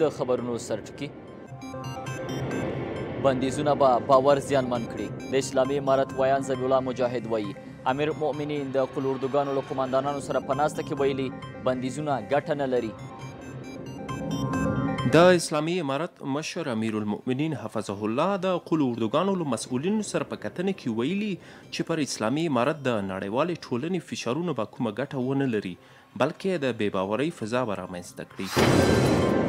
د خبرونو سرټکی بندیزونه به باور زیانمن کړي د اسلامي امارت ویان ذبی الله مجاهد وایي امیر مؤمنین د قلوردوګانو له قوماندانانو سره په ناسته کې ویلي بندیزونه ګټه نه لري د اسلامي امارت مشر امیرالمؤمنین حفظه الله د خپلو اردوګانو له مسؤلینو سره په کتنه کې ویلي چې پر اسلامي امارت د نړیوالې ټولنې فشارونه به کومه ګټه ونه لري بلکې د بې باورۍ فضا به رامنځته کړي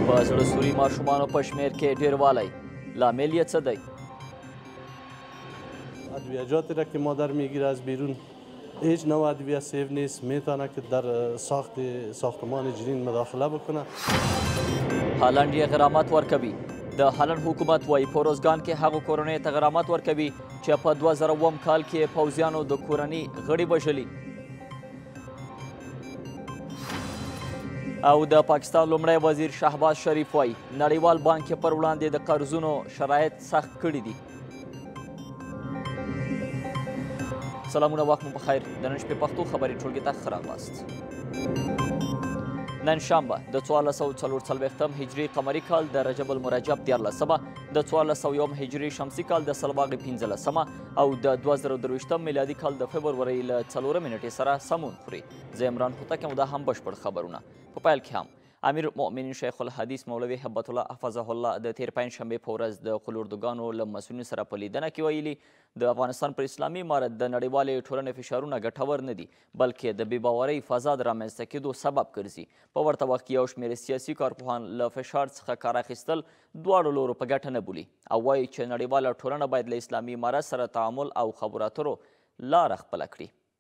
په زړه سوري ماشومانو په شمیر کې ډیروالی لامل یې څه دی ادویجات را که مادر میگیره از بیرون هیچ نوع ادویه سیف نیست میتونه که در ساخت ساختمان جنین مداخله بکنه هالنډ یې غرامت ورکوي د هالنډ حکومت وایي په روزګان کې هغو کورنیو ته غرامت ورکوي چې په 2000 کال کې پوځیانو د کورنۍ غړي وژلي او د پاکستان لومړی وزیر شهباز شریف وایي نړیوال بانک یې پر وړاندې د قرضونو شرایط سخت کړي دي سلامونه وخت مو بخیر د نن شپې پښتو خبري ټولګي ته ښه راغلاست نن شنبه د 1440 هجری قمری کال د رجب المرجب 14 د 1401 هجری شمسی کال د سلواغې 15 او د 2023 میلادي کال د فبرورۍ ل 4 نیټې سره سمون خوري زه عمران هوتک مو دا هم بشپړ خبرونه په پایل کې هم امیر مؤمنین شیخ الحدیث مولوي هبت الله حفظه الله د تیر پنجشنبې په ورځ د قلوردوګانو له مسؤلینو سره په لیدنه کې ویلي د افغانستان پر اسلامي امارت د نړیوالې ټولنې فشارونه ګټور نه دي بلکې د بې باورۍ فضا د رامنځته کېدو سبب ګرځي په ورته وخت کې یو شمېر سیاسي کارپوهان له فشار څخه کار اخیستل دواړو لورو په ګټه نه بولي او وایي چې نړیواله ټولنه باید له اسلامي امارت سره تعامل او خبرو اترو لاره خپله کړي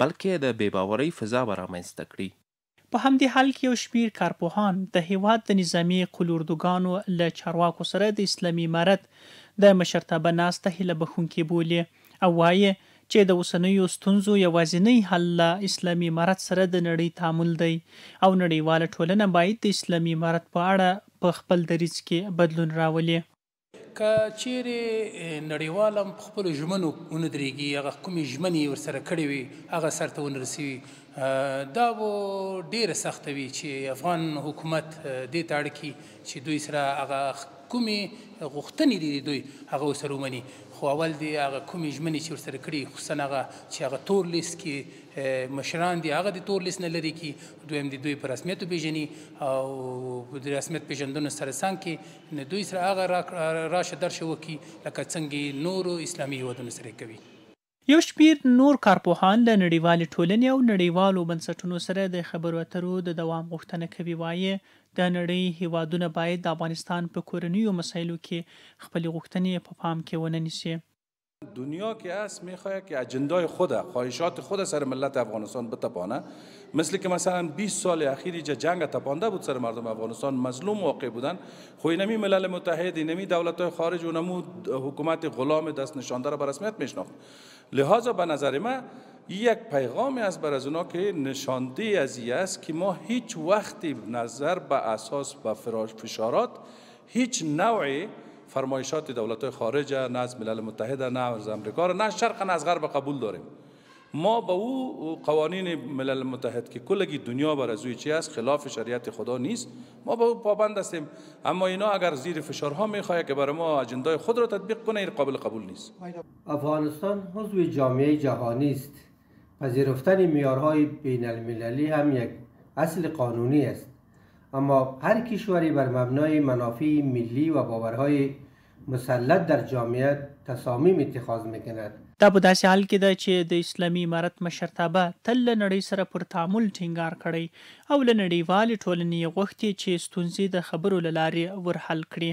بلکې د بې باورۍ فضا به رامنځته کړي. په همدې حال کې یو شمیر کارپوهان د هیواد د نظامي قول اردوګانو له چارواکو سره د اسلامي امارت د مشرتابه ناسته هیله بښونکې بولي او وایې چې د اوسنیو ستونزو یوازینۍ حل له اسلامي امارت سره د نړۍ تعامل دی او نړیواله ټولنه باید د اسلامي امارت په اړه په خپل دریځ کې بدلون راولي. که چیرې نړیوال هم په خپلو ژمنو ونه درېږي هغه کومې ژمنې یې ورسره کړې وي هغه سرته ونه رسوي دا به ډېره سخته وي چې افغان حکومت دې ته اړ کړي چې دوی سره هغه کومې غوښتنې دي د دوی هغه ورسره ومني خو اول دې هغه کومې ژمنې چې ورسره کړي خصوصا هغه چې هغه تور لیست کې مشران دي هغه د تور لیست نه لرې کړي دویم د دوی په رسمیت وپېژني او د رسمیت پېژندنو سره څنګ کې نو دوی سره هغه راشه درشه وکړي لکه څنګه یې نورو اسلامي هېوادونو سره کوي. یو شمېر نور کارپوهان له نړیوالې ټولنې او نړیوالو بنسټونو سره د خبرو اترو د دوام غوښتنه کوي وايي، د نړۍ هېوادونه باید د افغانستان په کورنیو مسایلو کې خپلې غوښتنې په پام کې ونه نیسي. دنیا که هست میخواهد که اجندای خود خواهشات خود سر ملت افغانستان بتپانه مثل که مثلا 20 سال اخیر اینجا جنگ تپانده بود سر مردم افغانستان مظلوم واقع بودن خو نمی ملل متحد نمی دولت های خارج و نمو حکومت غلام دست نشانده را به رسمیت میشناخت لحاظا به نظر من یک پیغامی است بر از اونا که نشانده از این است که ما هیچ وقتی نظر به اساس و فشارات هیچ نوع فرمایشات دولت های خارج نه از ملل متحد نه از امریکا نه شرق نه از غرب قبول داریم ما به او قوانین ملل متحد که کلگی دنیا بر از چی است خلاف شریعت خدا نیست ما به او پابند هستیم اما اینا اگر زیر فشارها میخواد که بر ما اجندای خود را تطبیق کنه این قابل قبول نیست افغانستان عضو جامعه جهانی است پذیرفتن میارهای بین المللی هم یک اصل قانونی است اما هر کشوری بر مبنای منافع ملی و باورهای مسلط در جامعه تصامیم اتخاذ میکند. دا په داسې حال کې ده چې د اسلامي امارت مشرتابه تل له نړۍ سره پر تعامل ټینګار کړی او له نړیوالې ټولنې یې غوښتي چې ستونزې د خبرو له لارې ورحل کړي.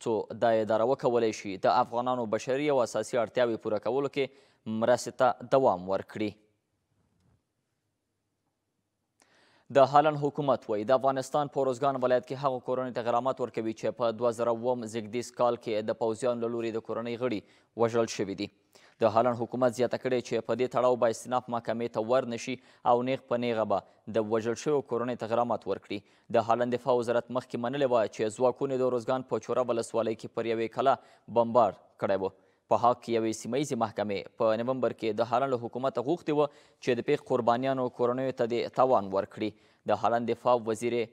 څو دا اداره وکولای شي د افغانانو بشري او اساسي اړتیاوې پوره کولو کې مرستې ته دوام ورکړي. د هالنډ حکومت وایي د افغانستان په روزګان ولایت کې هغو کورنۍ ته غرامت ورکوي چې په دوه زره اووم زېږدیز کال کې د پوځیانو له لوري د کورنۍ غړي وژل شوي دي. د هالنډ حکومت زیاته کړې چې په دې تړاو به استیناف محکمې ته ورنشي او نیغ په نیغه به د وژل شویو کورنۍ ته غرامت ورکړي د هالنډ دفاع وزارت مخکې منلې وه چې ځواکونو د روزګان په چوره ولسوالۍ کې پر یوې کلا بمبار کړی و په هاک کې یوې سیمه ییزې محکمې په نومبر کې د هالنډ له حکومته غوښتي و چې د پیښ قربانیانو کورنیو ته دې تاوان ورکړي د هالنډ دفاع وزیرې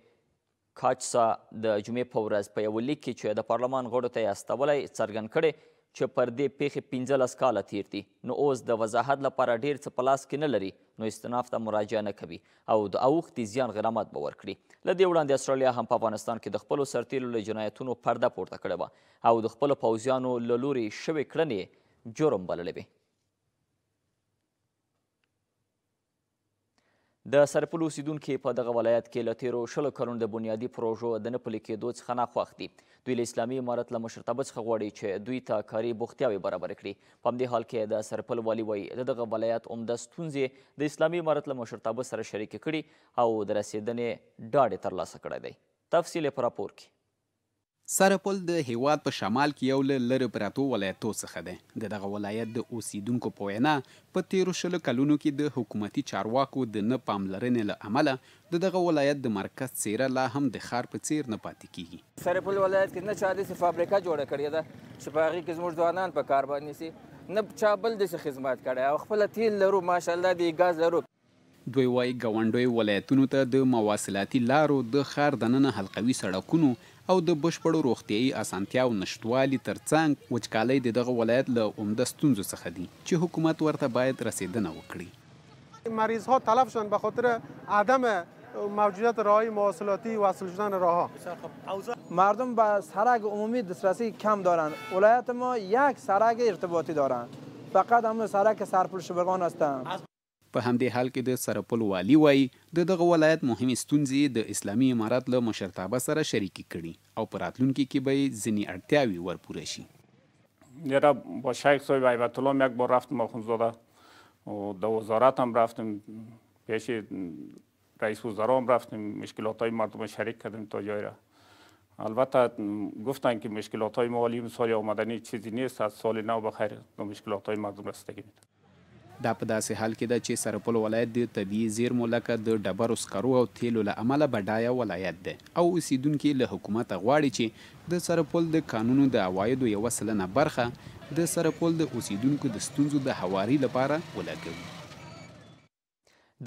کاچسا د جمعې په ورځ په یوه لیک کې چې د پارلمان غړو ته یې استولی څرګند کړی چې پر دې پیښې پنځلس کاله تیر دي نو اوس د وضاحت لپاره ډیر څه په لاس کې نه لري نو استناف ته مراجعه نه کوي او د اوښتي زیان غرامت به ورکړي له دې وړاندې استرالیا هم په افغانستان کې د خپلو سرتیرو له جنایتونو پرده پورته کړې وه او د خپلو پوځیانو له لوري شوې کړنې جرم بللې وې د سرپل اوسیدونکي په دغه ولایت کې له تیرو شلو کلونو د بنیادي پروژو د نه پلي کېدو څخه ناخوښ دي. دوی له اسلامي امارت له مشرتابه څخه غواړي چې دوی ته کاري بوختیاوې برابرې کړي. په همدې حال کې د سرپل والي وایي د دغه ولایت عمده ستونزې د اسلامي امارت له مشرتابه سره شریکې کړي او د رسېدنې ډاډ یې ترلاسه کړی دی. تفصیل یې په راپور کې. سره پل د هېواد په شمال کې یو له لرې پرتو ولایتو څخه دی. د دغه ولایت د اوسېدونکو په وینا، په تېرو شلو کلونو کې د حکومتي چارواکو د نه پاملرنې له امله د دغه ولایت د مرکز څېره لا هم د ښار په څېر نه پاتې کېږي. سره پل ولایت کې نه چا داسې فابریکه جوړه کړې ده چې په هغې کې زموږ ځوانان په کار باندې شي، نه چا بل داسې خدمات کړی او خپله تېل لرو، ماشاءالله د ګاز لرو. دوی وايي، ګاونډیو ولایتونو ته د مواصلاتي لارو، د ښار دننه حلقوي سړکونو او د بشپړو روغتیايي اسانتیاو نشتوالي ترڅنګ وچکالۍ د دغه ولایت له عمده ستونزو څخه دي چې حکومت ورته باید رسېدنه وکړي. مریضها تلف شدند بخاطر عدم موجودیت راههای مواصلاتی وصل شدن راهها. مردم به سرک عمومی دسترسی کم دارند ولایت ما یک سرک ارتباطی دارد فقط همون سرک سرپل شبرغان است. په همدې حال کې د سرپل والي وايي، د دغه ولایت مهمې ستونزې یې د اسلامي امارت له مشرتابه سره شریکې کړي او په راتلونکي کې به یې ځینې اړتیاوې ور پوره شي. میرا با شیخ صاحب هیبت الله هم یک بار رفتم آخوندزاده و د وزارت هم رفتم پیش رئیس وزرا هم رفتیم مشکلات های مردم شریک کردیم تا جای را البته گفتن که مشکلات های ما ولی سال آمدنی چیزی نیست از سال نو بخیر مشکلات های مردم رسیدگی میده دا په داسې حال کې ده چې سرپل ولایت د طبیعي زیرمو لکه د ډبرو سکرو او تیلو له امله بډایه ولایت دی او اوسیدونکي یې له حکومته غواړي چې د سرپل د کانونو د عوایدو یوه سلنه برخه د سرپل د اوسیدونکو د ستونزو د هواري لپاره ولګوي.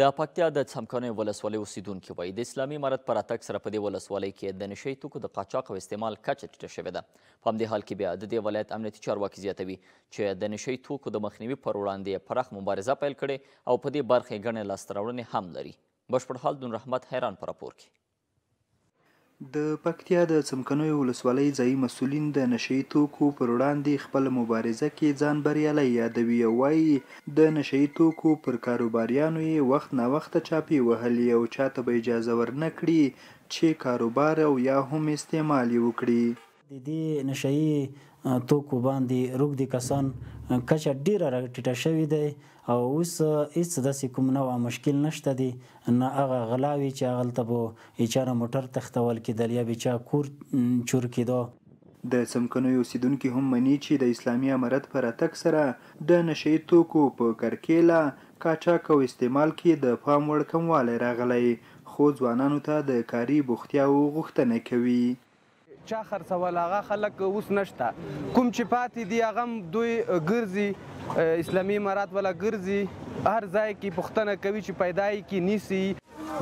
د پکتیا د څمکنیو ولسوالۍ اوسیدونکي وایي د اسلامي امارت په راتګ سره په دې ولسوالۍ کې د نشه یي توکو د قاچاق او استعمال کچه ټیټه شوې ده په همدې حال کې بیا د دې ولایت امنیتي چارواکي زیاتوي چې د نشه یي توکو د مخنیوي پر وړاندې یې پراخ مبارزه پیل کړې او په دې برخه یې ګڼې لاسته راوړنې هم لري بشپړ حال دون رحمت حیران په راپور کې د پکتیا د څمکنیو ولسوالۍ ځايي مسؤلین د نشه يي توکو پر وړاندې خپله مبارزه کې ځان بریالی یادوي او وايي، د نشه يي توکو پر کاروباریانو یې وخت ناوخته چاپې وهلې او چا ته به اجازه ورنه کړي چې کاروبار او یا هم استعمال یې وکړي. د دې نشه يي توکو باندې روږدي کسان کچه ډېره را ټيټه شوي ده او اوس هېڅ داسې کوم نوعه مشکل نشته دي نه هغه غلا وي چې هغلته به يې چا نه موټر تښتول کېدل يا به چا کور چور کېده. د څمکنیو اوسېدونکي هم مني چې د اسلامي امارت په راتګ سره د نشه يي توکو په کرکېله، قاچاق او استعمال کې د پام وړ کموالی راغلی خو ځوانانو ته د کاري بوختياوو غوښتنه کوي. چا خرڅول هغه خلک اوس نشته کوم چې پاتې دي هغه دوی ګرځي اسلامي امارات ولا ګرځي هر ځای کې پښتنه کوي چې پیدای کې نیسی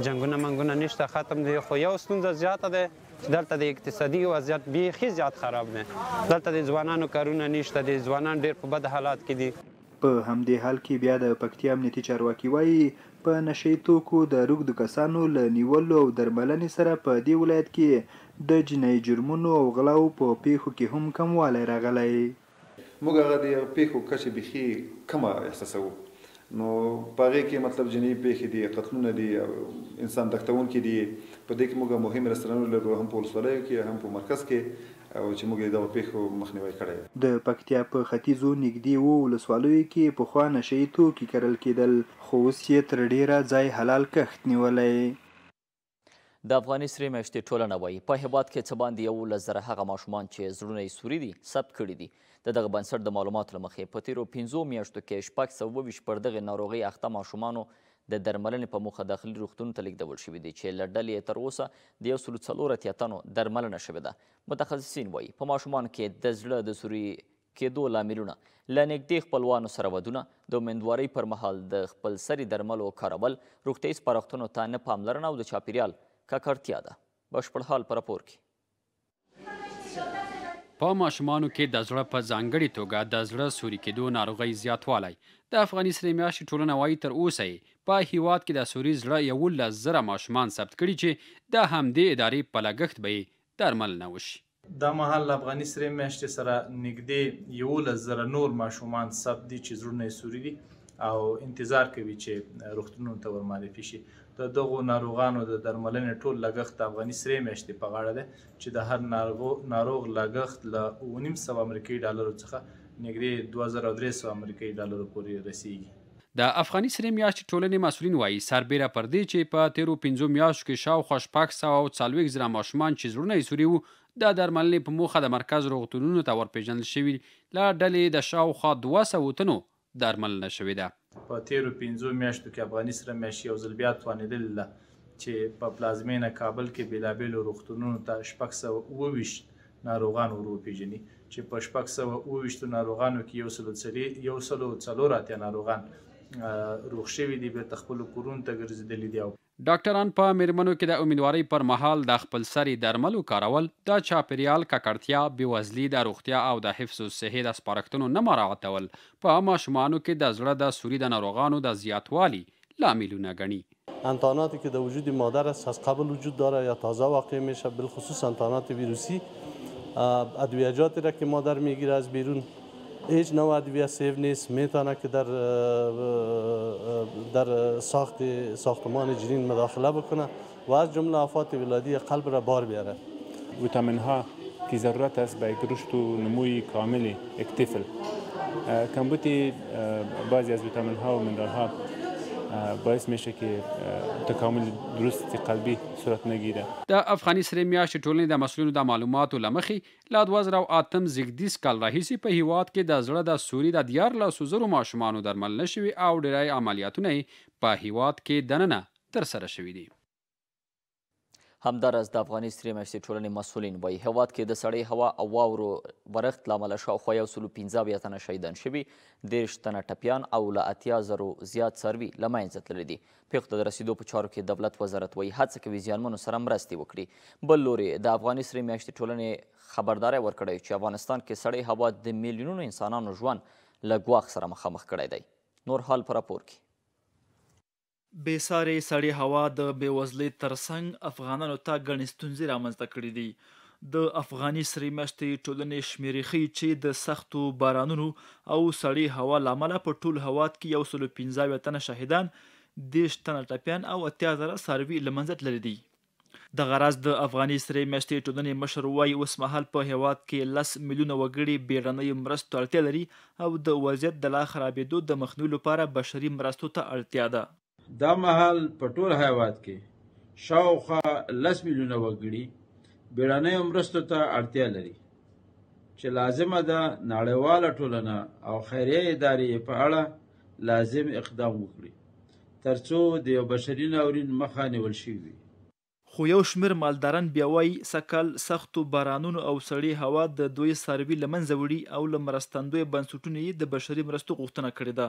جنگونه منګونه نشته ختم دی خو یو ستونزه زیاته ده چې دلته د اقتصادي وضعیت بیخي زیات خراب دی دلته د ځوانانو کارونه نشته دي ځوانان ډیر په بد حالات کې دي په همدې حال کې بیا د پکتیا امنیتي چارواکي وايي، په نشه يي توکو د روږدو کسانو له نیولو او درملنې سره په دې ولایت کې د جنايي جرمونو او غلاوو په پېښو کې هم کموالی راغلی. موږ هغه د پېښو کچه بیخي کمه احساسوو، نو په هغې کې مطلب جنايي پېښې دي، قتلونه دي، انسان تښتوونکي دي، په دې کې موږ مهم رسټورانټونه لرو هم په ولسوالیو کې هم په مرکز کې او چې موږ یې دغو پېښو مخنیوی کړی دی. د پکتیا په ختیځو نږدې اوو ولسوالیو کې پخوا نشه یي توکي کرل کېدل، خو اوس یې تر ډېره ځای حلال کښت نیولی. د افغاني سرې میاشتې ټولنه وايي، په هېواد کې څه باندې یوولس زره هغه ماشومان چې زړونه یې سوري دي، ثبت کړي دي. د دغه بنسټ د معلوماتو له مخې، په تېرو پنځو میاشتو کې شپږ سوه ویشت پر دغې ناروغۍ اخته ماشومانو د درملنې په موخه داخلي روغتونونو ته لېږدول شوي دي چې له ډلې یې تر اوسه د یو سلو څلور اتیا تنو درملنه شوې ده. متخصصین وايي، په ماشومانو کې د زړه د سوري کېدو لاملونه له نېږدې خپلوانو سره ودونه، د امیندوارۍ پر مهال د خپلسري درملو کارول، روغتیايي سپارښتنو ته نه پاملرنه او د چاپېریال ککړتیا ده. بشپړ حال په راپور کې. په ماشومانو کې د زړه په ځانګړي توګه د زړه سوري کېدو ناروغۍ زیاتوالی د افغاني سرې میاشتې ټولنه وایي تر اوسه یې په هیواد کې د سوري زړه یولس زره ماشومان ثبت کړي چې د همدې ادارې په لګښت به یې درملنه وشي. دا مهال له افغاني سرې میاشتې سره نږدې یولس زره نور ماشومان ثبت دي چې زړونه یې سوري دي او انتظار کوي چې روغتونونو ته ورمعرفي شي. د دغو ناروغانو د درملنې ټول لګښت د افغاني سرې میاشتې په غاړه دی چې د هر ناروغ لګښت له اووه نیم سوه امریکايي ډالرو څخه نږدې دوه زره او درې سوه امریکايي ډالرو پورې رسېږي. د افغاني سرې میاشتې ټولنې مسؤلین وايي، سربېره پر دې چې په تېرو پنځو میاشتو کې شاوخوا شپږ سوه او څلوېښت زره ماشومان چې زړونه یې سوري وو د درملنې په موخه د مرکز روغتونونو ته ورپېژندل شوي له ډلې د شاوخوا دوه سوو تنو درملنه شوې ده. په تېرو پنځو میاشتو کې افغاني سره میاشت یو ځل بیا توانېدلې ده چې په پلازمېنه کابل کې بېلابېلو روغتونونو ته شپږ سوه اووه ویشت ناروغان ور وپېژني چې په شپږ سوه اووه ویشتو ناروغانو کې یو سلو یو سلو څلور اتیا ناروغان روغ شوي دي، بېرته خپلو کورونو ته ګرځېدلي دي او ډاکټران په مېرمنو کې د امیندوارۍ پر مهال د خپل سري درملو کارول، د چاپېریال ککړتیا، بېوزلي، د روغتیا او د حفظ الصحې د سپارښتنو نه مراعتول په ماشومانو کې د زړه د سوري د ناروغانو د زیاتوالي لاملونه ګڼي. امتحاناتی که د وجود مادر است از قبل وجود داره یا تازه واقع میشه بالخصوص امتحانات ویروسی ادویجاتی را که مادر میگیره از بیرون. هیچ نوع ادویه سیو نیست میتانه که در در ساخت ساختمان جنین مداخله بکنه و از جمله آفات ولادی قلب را بار بیاره. ویتامین ها کی ضرورت است به یک رشد و نموی کامل یک طفل کمبوت بعضی از ویتامین ها و منرال ها باعث میشه که تکامل درست قلبی صورت نگیره. د افغاني سرې میاشتې ټولنې د مسؤلینو د معلوماتو له مخې، له دوه زره او اتم زېږدیز کال راهیسې په هېواد کې د زړه د سوري د دیارلسو زرو ماشومانو درملنه شوې او ډېری عملیاتونه یې په هېواد کې دننه ترسره شوي دي. همداراز د افغاني سرې میاشتې ټولنې مسؤلین وایي، هېواد کې د سړې هوا او واورو ورښت له امله شاوخوا یو سلو پنځه اویا تنه شهیدان شوي، دېرش تنه ټپیان او له اتیا زرو زیات څاروي له منځه تللي دي. پېښو ته د رسېدو په چارو کې دولت وزارت وایي هڅه کوي زیانمنو سره مرستې وکړي. بل لوري د افغاني سرې میاشتې ټولنې خبرداری ورکړی چې افغانستان کې سړې هوا د میلیونونو انسانانو ژوند له ګواښ سره مخامخ کړی دی. نور حال په راپور کې. بې سارې سړې هوا د بېوزلۍ ترڅنګ افغانانو ته ګڼې ستونزې رامنځته کړې دي. د افغاني سرې میاشتې ټولنې شمېرې ښيي چې د سختو بارانونو او سړې هوا له امله په ټول هواد کې یو سلو پنځه اویا تنه شهیدان، دېرش تنه ټپیان او اتیا زره څاروي له منځه تللي دي. دغه راز د افغاني سرې میاشتې ټولنې مشر وايي، اوسمهال په هېواد کې لس میلیونه وګړي بېړنیو مرستو ته اړتیا لري او د وضعیت د لا خرابېدو د مخنیوي لپاره بشري مرستو ته اړتیا ده. دا مهال په ټول هیواد کې شاوخوا لس میلیونه وګړي بیړنیو مرستو ته اړتیا لري چې لازمه ده نړیواله ټولنه او خیریه ادارې په اړه لازم اقدام وکړي ترڅو د یو بشري ناورین مخه نیول شي وي خو یو شمېر مالداران بیا وایي، سږکال سختو بارانونو او سړې هوا د دوی څاروي له منځه وړي او له مرستندویه بنسټونو یې د بشري مرستو غوښتنه کړې ده.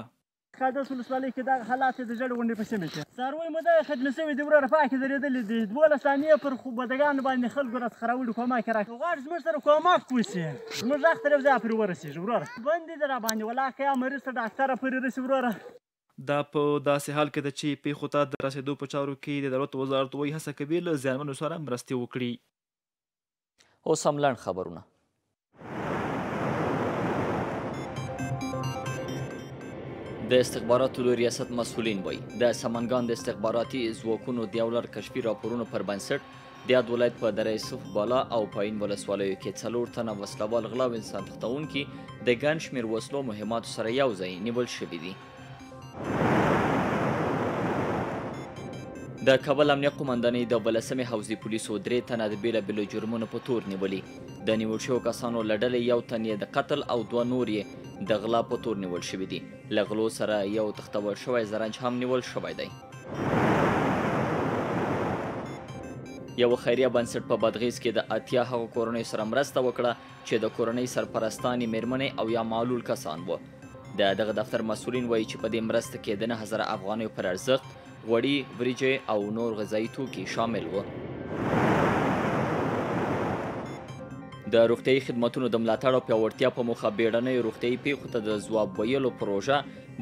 قادس ولسوالۍ کې دغه حالات د ژړ غونډې په سیمه کې څاروي مو دغه ختم شوي دي وروره پاکې درېدلې دي دولس دانې پر بودګانو باندې خلکو راڅخه راوړي کومک یې راکړي غواړي زموږ سره کومک وشي زموږ غږ تر یو ځایه پورې ورسېږي وروره بندې دي راباندې ولا که یا مریض ته ډاکټره پورې رسي وروره دا په داسې حال کې ده چې پېښو ته د رسېدو په چارو کې د دولت وزارت وايي هڅه کوي له زیانمنو سره مرستې وکړي. اوس هم لنډ خبرونه د استخباراتو د ریاست مسولین وایي د سمنګان د استخباراتي ځواکونو د یو لړ کشفي راپورونو پر بنسټ د یاد ولایت په دره یوسف بالا او پاین ولسوالیو کې څلور تنه وسلوال غلا او انسان تښتوونکي د ګڼ شمېر وسلو مهماتو سره یو ځای نیول شوي دي د کابل امنیه قوماندانۍ د بلسمې حوزې پولیسو درې تنه د بېلابېلو جرمونو په تور نیولي د نیول شوو کسانو له ډلې یو تن یې د قتل او دوه نور یې د غلا په تور نیول شوي دي له غلو سره یو تښتول شوی زرنج هم نیول شوی دی یو خیریه بنسټ په بادغیس کې د اتیا هغو کورنیو سره مرسته وکړه چې د کورنۍ سرپرستانې مېرمنې او یا معلول کسان وو. د دغه دفتر مسؤلین وایي چې په دې مرسته کې د نهه زره افغانیو پر ارزښت غوړي، وریجې او نور غذایي توکي شامل وو. د روغتیايي خدمتونو د ملاتړ او پیاوړتیا په موخه بیړنیو روغتیايي پیښو ته د ځواب ویلو پروژه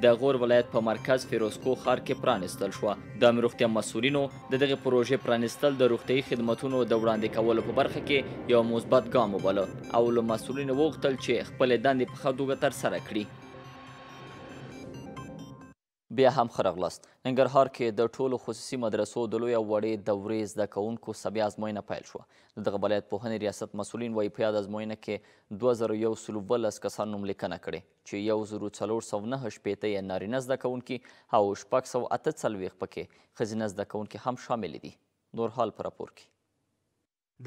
د غور ولایت په مرکز فیروزکوه ښار کې پرانیستل شوه. د روغتیا مسؤلینو د دغې پروژې پرانیستل د روغتیايي خدمتونو د وړاندې کولو په برخه کې یو مثبت ګام وباله او له مسؤلینو وغوښتل چې خپلې دندې په ښه توګه ترسره کړي بیا هم ښه راغلاست ننګرهار کې د ټولو خصوصي مدرسو د لوی او وړې دورې زده کوونکو سبیا ازموینه پیل شوه د دغه ولایت پوهنې ریاست مسؤلین وایي په یاد ازموینه کې دوه زره یو سلو اوولس کسانو نوملیکنه کړې چې یو زرو څلور سوه نهه شپېته یې نارینه زده کوونکي او شپږ سوه اته څلوېښت پکې ښځینه زده کوونکې هم شاملې دي. نور حال په راپور کې.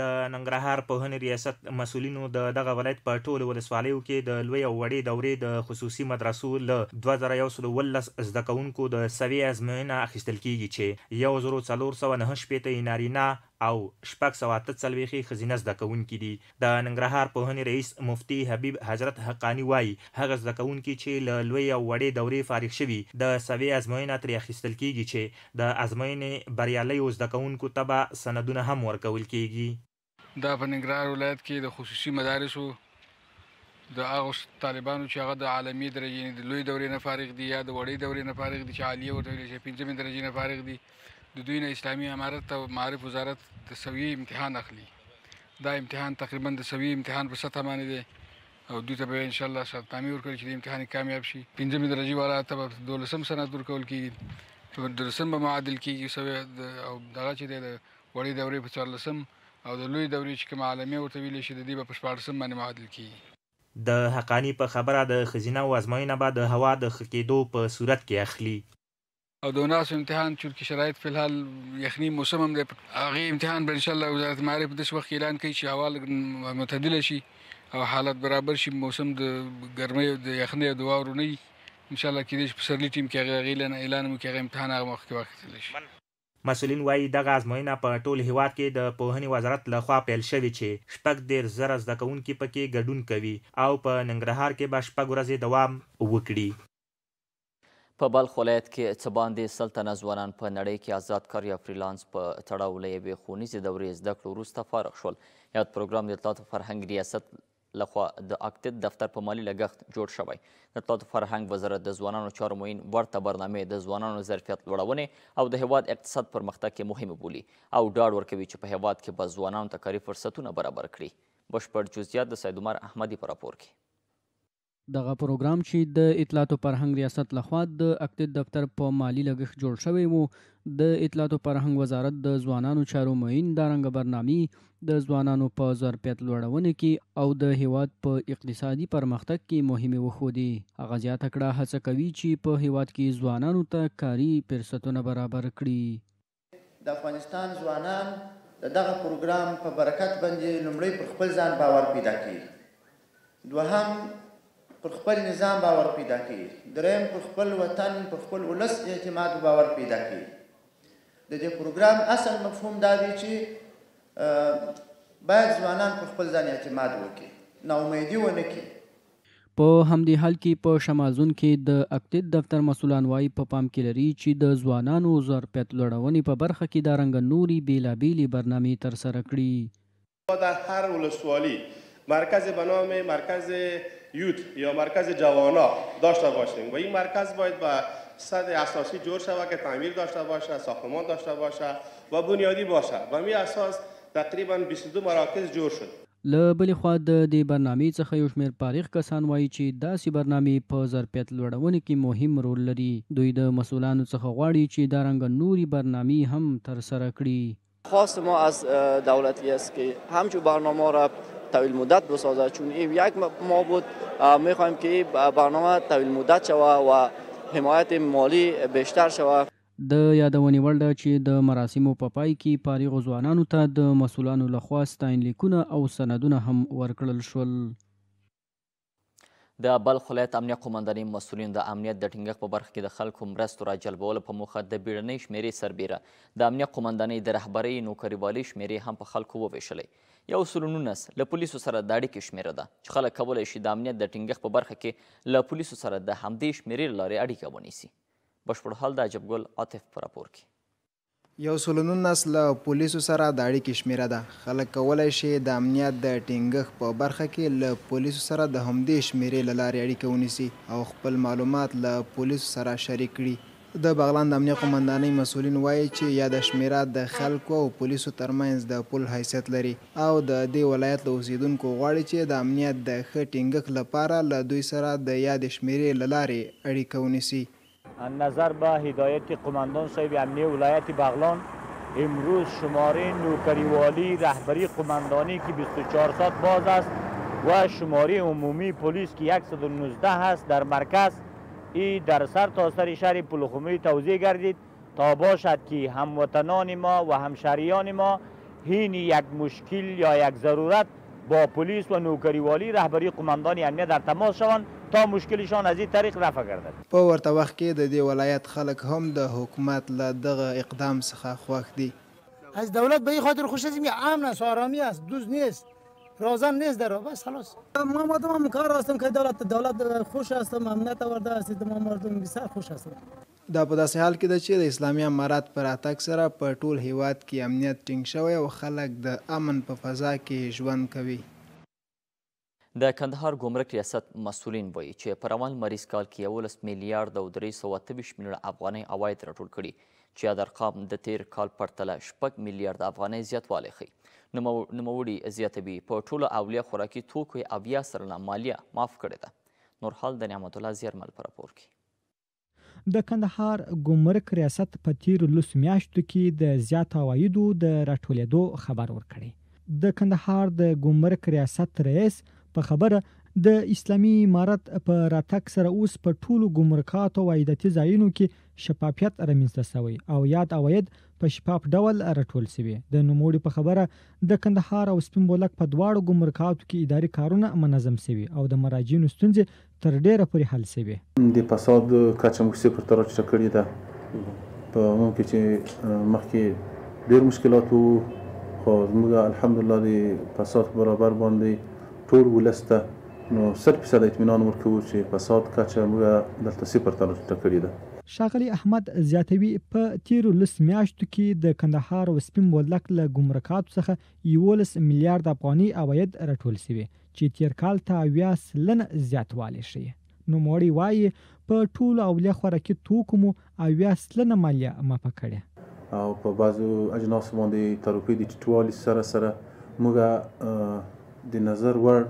د ننګرهار پوهنې ریاست مسؤلینو د دغه ولایت په ټولو ولسوالیو کې د لوی او وړې دورې د خصوصي مدرسو له دوه زره یو سل اوولس زده کوونکو د سویې ازموینه اخیستل کېږي چې یو زرو څلور سوه نهه شپېته یې نارینه او شپږ سوه اته څلوېښت یې ښځینه زده کوونکي دي. د ننګرهار پوهنې رئیس مفتي حبیب حضرت حقاني وايي، هغه زده کوونکي چې له لويې او وړې دورې فارغ شوي، د سویې ازموینه ترې اخیستل کېږي چې د ازموینې بریالیو زده کوونکو ته به سندونه هم ورکول کېږي. دا په ننګرهار ولایت کې د خصوصي مدارسو د هغو طالبانو چې هغه د عالمې درجې یعنې د لویې دورې نه فارغ دي یا د وړې دورې نه فارغ دي چې عالیه ورته ویل شي پنځمې درجې نه فارغ دي، د دوی نه اسلامي امارت او معارف وزارت د سویې امتحان اخلي دا امتحان تقریبا د سویې امتحان په سطح باندې دی او دوی ته به ان شاء الله شرطنامې ورکړي چې د امتحان کامیاب شي پنځمې درجې والا ته به دولسم سند ورکول کیږي دولسم به معادل کیږي سوی او دغه چې د وړې دورې په څوارلسم او د لوی دورې چې کومه عالمې ورته ویلی شي د دې به په شپاړسم باندې معادل کیږي. د حقاني په خبره د ښځینه وو ازموینه به د هوا د ښه کیدو په صورت کې اخلي. او د ناسو امتحان چونکی شرایط په الحال یخنی موسم هم دی هغه امتحان به ان شاء الله وزارت معارف د وخت اعلان کوي چې حوال معتدل شي او حالت برابر شي موسم د ګرمۍ او د یخنۍ او د واورو نه ان شاء الله کېدای شي په سرلي ټیم کې هغه اعلان اعلان مو کې هغه امتحان هغه وخت کې واخیستل شي مسؤلین وایي دغه ازموینه په ټول هېواد کې د پوهنې وزارت له خوا پیل شوې چې شپږ دېرش زره زده کوونکي په کې ګډون کوي او په ننګرهار کې به شپږ ورځې دوام وکړي. په بلخ ولایت کې څه باندې سل تنه ځوانان په نړۍ کې آزاد کار یا فریلانس په تړاو له یوې ښوونیزې دورې زده کړو وروسته فارغ شول یاد پروګرام د اطلاعاتو فرهنګ ریاست لخوا د اکتد دفتر په مالی لګښت جوړ شوی د اطلاعاتو فرهنګ وزارت د ځوانانو چارو معین ورته برنامې د ځوانانو ظرفیت لوړونې او د هیواد اقتصاد پرمختګ کې مهمه بولي او ډاډ ورکوي چې په هیواد کې به ځوانانو ته کاري فرصتونه برابر کړي بشپړ جزئیات د سید عمر احمدي په راپور کې دغه پروګرام چې د اطلاعات او فرهنګ ریاست لخوا د اکتد دفتر په مالي لګښت جوړ شوی وو، د اطلاعات او فرهنګ وزارت د ځوانانو چارو معین دارنګه برنامي د ځوانانو په ظرفیت لوړونه کې او د هیواد په اقتصادي پرمختګ کې مهمې وښودې. هغه زیاته کړه، هڅه کوي چې په هیواد کې ځوانانو ته کاري فرصتونه برابر کړي. د افغانستان ځوانان د دغه پروګرام په برکت باندې لومړی پر خپل ځان باور پیدا کوي، دوهم پر خپل نظام باور پیدا کوي، دریم پر خپل وطن، پر خپل ولس اعتماد او باور پیدا کوي. د دې پروګرام اصل مفهوم دا دی چې باید ځوانان پر خپل ځان اعتماد وکړي، ناامیدي ونه کړي. په همدې حال کې په شمازون کې د اکتید دفتر مسولان وايي په پام کې لري چې د ځوانانو ظرفیت لوړونې په برخه کې دا رنګه نورې بېلابېلې برنامې ترسره کړي. ما در هر ولسوالی مرکز به نام مرکز یوت یا مرکز جوانا داشته باشیم و این مرکز باید به سد اساسی جور شود که تعمیر داشته باشد ساختمان داشته باشد و بنیادی باشد به می اساس تقریبا بیست و دو مراکز جور شد. له بلې خوا د دې برنامې څخه یو شمېر فارغ کسان وايي چې داسې برنامې په ظرفیت لوړونې کې مهم رول لري. دوی د مسؤلانو څخه غواړي چې دا رنګه نوري برنامي هم تر سره کړي. خواست ما از دولت ای است که همچو برنامه را طویل مدت بسازد چون ای یک ماه بود میخواهیم که ای برنامه طویل مدت شود و حمایت مالی بیشتر شود. د یادونې وړ ده چې د مراسمو په پای کې فارغو ځوانانو ته د مسؤلانو له خوا ستاینلیکونه او سندونه هم ورکړل شول. د بلخ ولایت امنیه قوماندانۍ مسؤلینو د امنیت د ټینګښت په برخه کې د خلکو مرستو راجلبولو په موخه د بیړنۍ شمېرې سربېره د امنیه قوماندانۍ د رهبرۍ نوکریوالۍ شمېرې هم په خلکو ووېشلې. یو سلو نولس له پولیسو سره د اړیکې شمېره ده چې خلک کولی شي د امنیت د ټینګښت په برخه کې له پولیسو سره د همدې شمېرې له لارې اړیکه ونیسي. بشپړ حال د عجب ګل عاطف په راپور کې. یو سلو نولس له پولیسو سره د اړیکې شمیره ده. خلک کولای شي د امنیت د ټینګښت په برخه کې له پولیسو سره د همدې شمیرې له لارې اړیکه ونیسي او خپل معلومات له پولیسو سره شریک کړي. د بغلان د امنیه قوماندانۍ مسؤلین وايي چې یاده شمیره د خلکو او پولیسو ترمنځ د پل حیثیت لري. او د دې ولایت له اوسېدونکو غواړي چې د امنیت د ښه ټینګښت لپاره له دوی سره د یادې شمېرې له لارې اړیکه ونیسي. نظر به هدایتی قوماندان صاحب امنیه ولایت بغلان امروز شماره نوکری والی رهبری قوماندانی که بیست و چهار ساعت باز است و شماره عمومی پلیس که یکصد و نوزده است در مرکز ای در سر تا سر شهر پلخمری توزیع گردید. تا باشد که هموطنان ما و همشهریان ما حین یک مشکل یا یک ضرورت با پلیس و نوکریوالی رهبری قوماندان امنیت در تماس شوند تا مشکلشان از این طریق رفع گردد. په ورته وخت کې د دې ولایت خلک هم د حکومت له دغه اقدام څخه خوښ دي. از دولت به این خاطر خوش هستیم که امن است، آرامی است، دزد نیست، رازن نیست در را، بس خلاص. ما مردم هم کار هستم که دولت، دولت خوش هستم، امنیت آورده است، ما مردم بسیار خوش هستم. دا په داسې حال کې ده چې د اسلامي امارت په راتګ سره په ټول هېواد کې امنیت ټینګ شوی او خلک د امن په فضا کې ژوند کوي. د کندهار ګمرک ریاست مسؤلین وایي چې په روان لمریز کال کې یوولس میلیارد او درې سوه اته ویشت میلیونه افغانۍ عواید راټول کړي چې یاد ارقام د تېر کال پرتله شپږ میلیارد افغانۍ زیاتوالی ښيي. نوموړي زیاتوي، په ټولو اولیه خوراکي توکو یې اویا سلنه مالیه معاف کړې ده. نور حال د نعمت الله زیارمل په راپور کې. د کندهار ګمرک ریاست په تیرو لس میاشتو کې د زیات عوایدو د راټولیدو خبر ورکړی. د کندهار د ګمرک ریاست رئیس په خبره د اسلامي امارت په راتګ سره اوس په ټولو ګمرکاتو او عایداتي ځایونو کې شفافیت رامنځته شوی او یاد عواید په شفاف ډول راټول شوي. د نوموړي په خبره د کندهار او سپین بولک په دواړو ګمرکاتو کې اداري کارونه منظم شوي او د مراجعینو ستونزې تر ډېره پورې حل شوې. د فساد کچه موږ صفر ته راټیټه کړې ده. په عموم کې چې مخکې ډېر مشکلات وو، خو زموږ الحمدالله د فساد په برابر باندې ټول ولس ته نو سل فیصده اطمینان ورکوو چې فساد کچه موږ دلته صفر ته راټیټه کړې ده. ښاغلی احمد زیاتوي، په تېرو لس میاشتو کې د کندهار او سپین بولدک له ګمرکاتو څخه یوولس میلیارد افغانۍ عواید راټول شوي چې تېر کال ته اویا سلنه زیاتوالی ښيي. نوموړی وايي، په ټولو اولیه خوراکي توکو مو اویا سلنه مالیه معاف کړې. او په بعضو اجناسو باندې د روپۍ د ټیټوالي سره سره موږ د نظر وړ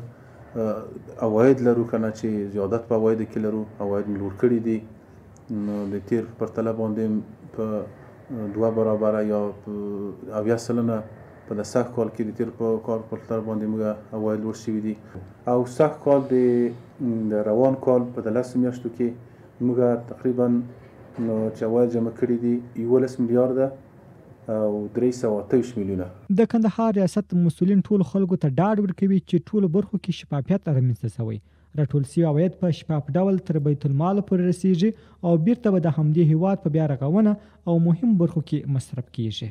عواید لرو، که نه چې زیادت په عوایدو کې لرو، عواید مو لوړ کړي دي. نو د تېر په پرتله باندې په دوه برابره یا اویا سلنه په د سږ کال کې د تېر په کال په پرتله باندې موږ عواید لوړ شوي دي او سږ کال د روان کال په د لسو میاشتو کې موږ تقریبا نو چې عواید جمع کړي دي یولس میلیارده او درې سوه اته ویشت میلیونه. د کندهار ریاست مسؤلین ټولو خلکو ته ډاډ ورکوي چې ټولو برخو کې شفافیت رامنځته شوی راټول شوي عواید په شفاف ډول تر بیت المال پورې رسیږي او بیرته به د همدې هیواد په بیا رغونه او مهمو برخو کې مصرف کیږي.